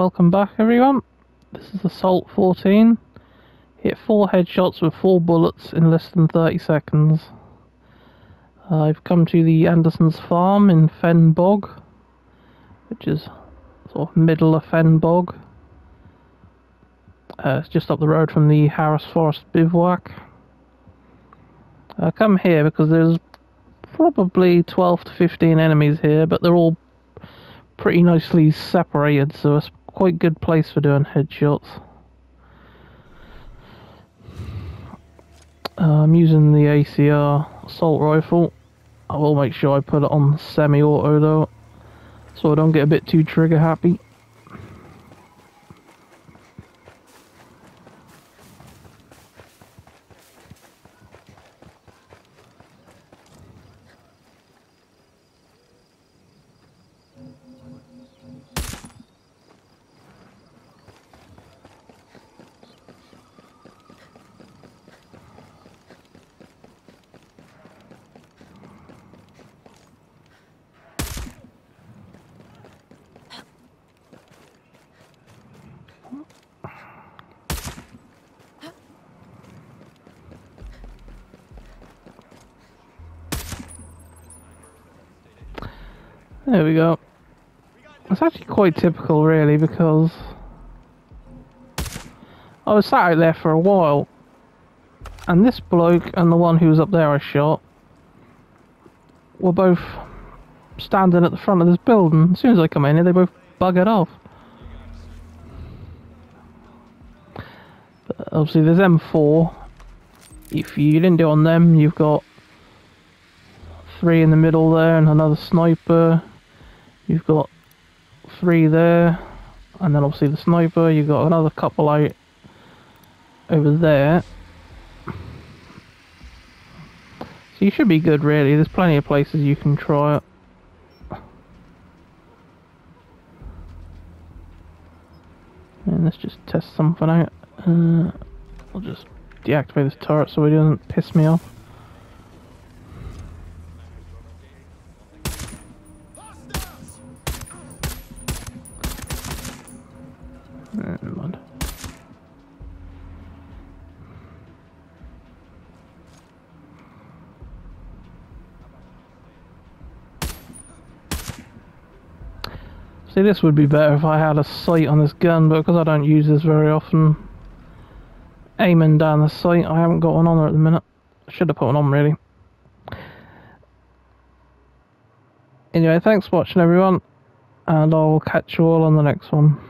welcome back everyone. This is Assault 14. Hit 4 headshots with 4 bullets in less than 30 seconds. Uh, I've come to the Anderson's farm in Fen Bog, which is sort of middle of Fen Bog. Uh, it's just up the road from the Harris Forest bivouac. I come here because there's probably 12 to 15 enemies here, but they're all pretty nicely separated, so it's quite good place for doing headshots. Uh, I'm using the ACR assault rifle. I will make sure I put it on semi-auto though, so I don't get a bit too trigger happy. There we go. It's actually quite typical, really, because I was sat out there for a while, and this bloke and the one who was up there I shot were both standing at the front of this building. As soon as I come in here, they both buggered off. But obviously, there's M4. If you didn't do on them, you've got three in the middle there and another sniper You've got three there, and then obviously the sniper. You've got another couple out over there. So you should be good, really. There's plenty of places you can try it. And let's just test something out. Uh, I'll just deactivate this turret so it doesn't piss me off. Uh, See, this would be better if I had a sight on this gun, but because I don't use this very often, aiming down the sight, I haven't got one on there at the minute. Should have put one on, really. Anyway, thanks for watching, everyone, and I'll catch you all on the next one.